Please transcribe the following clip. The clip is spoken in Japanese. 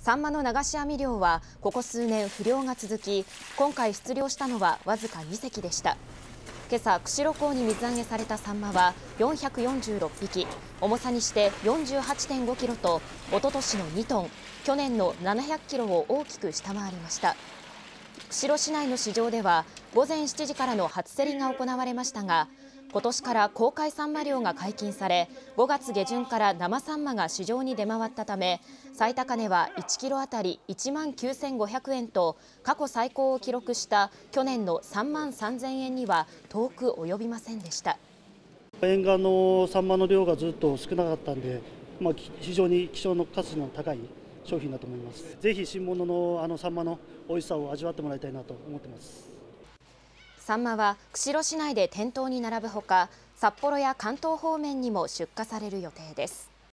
サンマの流し網漁はここ数年不漁が続き今回出漁したのはわずか2隻でした。今朝釧路港に水揚げされたサンマは446匹重さにして48.5キロとおととしの2トン去年の700キロを大きく下回りました。釧路市内の市場では午前7時からの初競りが行われましたが今年から公開サンマ漁が解禁され5月下旬から生サンマが市場に出回ったため最高値は1キロあたり1万9500円と過去最高を記録した去年の3万3000円には遠く及びませんでした。沿岸のサンマの量がずっと少なかったんで、まあ、非常に希少の価値の高い商品だと思います。ぜひ新物のあのサンマの美味しさを味わってもらいたいなと思ってます。サンマは釧路市内で店頭に並ぶほか札幌や関東方面にも出荷される予定です。